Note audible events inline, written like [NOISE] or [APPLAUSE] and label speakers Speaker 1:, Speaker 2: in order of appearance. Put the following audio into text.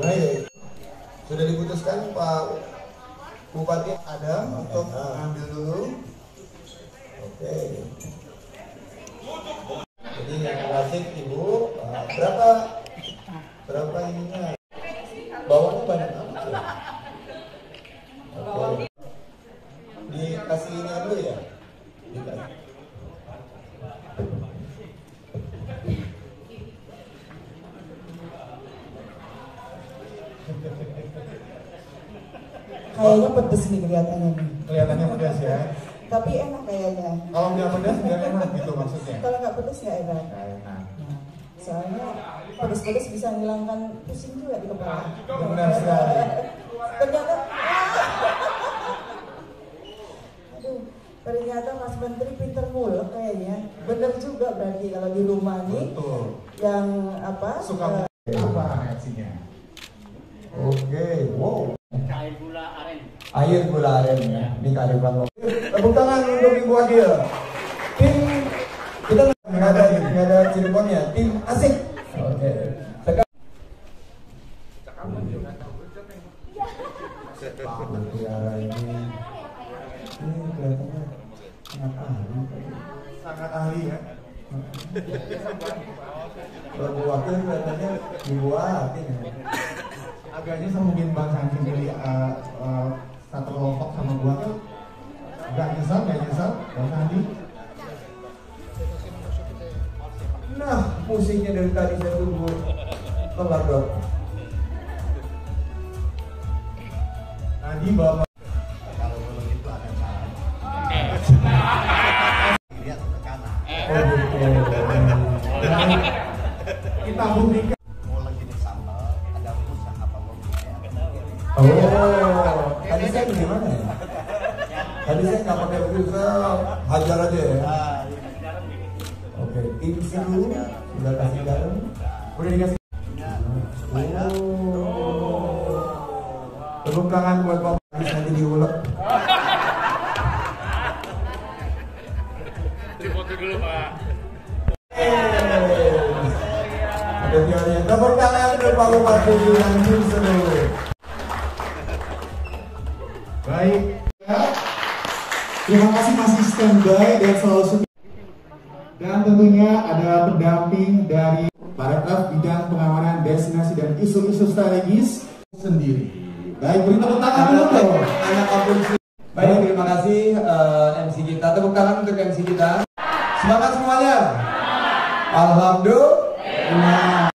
Speaker 1: Baik. Sudah diputuskan Pak Bupati Adam oh, untuk ambil dulu. Oke. Jadi yang klasik Ibu, berapa
Speaker 2: Kayaknya pedes nih kelihatannya nih.
Speaker 3: Kelihatannya pedas ya.
Speaker 2: Tapi enak kayaknya.
Speaker 3: Kalau nggak pedas nggak enak gitu maksudnya.
Speaker 2: Kalau nggak pedes nggak enak.
Speaker 3: Nggak enak.
Speaker 2: Nah, soalnya pedes-pedes bisa menghilangkan pusing juga di kepala.
Speaker 3: Benar sekali. [LAUGHS]
Speaker 2: Ternyata, aduh, ternyata Mas Menteri pinter mulek kayaknya. Bener juga berarti kalau di rumah nih
Speaker 3: Betul.
Speaker 2: yang apa?
Speaker 3: Suka
Speaker 2: eh,
Speaker 3: apa reaksinya?
Speaker 1: Oke, wow.
Speaker 4: Air gula aren.
Speaker 1: Air gula aren ya. Ini kearifan lokal. Tepuk tangan untuk Ibu Adil. Tim kita nggak ada nggak ada Cirebonnya. Tim asik. Oke. Pak Mutiara ini ini kelihatannya sangat ahli.
Speaker 3: Sangat ahli ya.
Speaker 1: Kalau Wakil kelihatannya dibuatin ya.
Speaker 3: Agaknya saya mungkin Bang Sandi beli uh, uh, satu kelompok sama gua tuh nggak nyesal, nggak nyesal, Bang Sandi.
Speaker 1: Nah, musiknya dari tadi saya tunggu. Kelar dong.
Speaker 3: Tadi bapak
Speaker 1: Oh, gitu.
Speaker 3: kita buktikan.
Speaker 1: Oh, tadi saya gimana ya? Tadi saya nggak pakai begitu, saya hajar aja ya. Oke, tim dulu sudah kasih garam.
Speaker 3: Udah dikasih.
Speaker 1: Oh. Tepuk tangan buat Bapak habis nanti diulek.
Speaker 4: Dulu pak.
Speaker 1: Ada teorinya. Tepuk tangan untuk Pak Bupati langsung seluruh.
Speaker 3: Baik. Terima kasih masih standby dan selalu setia. Dan tentunya ada pendamping dari Parekraf bidang pengamanan destinasi dan isu-isu strategis sendiri. Baik, beri tepuk tangan dulu dong.
Speaker 1: Anak. Baik, terima kasih eh, MC kita. Tepuk tangan untuk MC kita. Semangat semuanya. Alhamdulillah.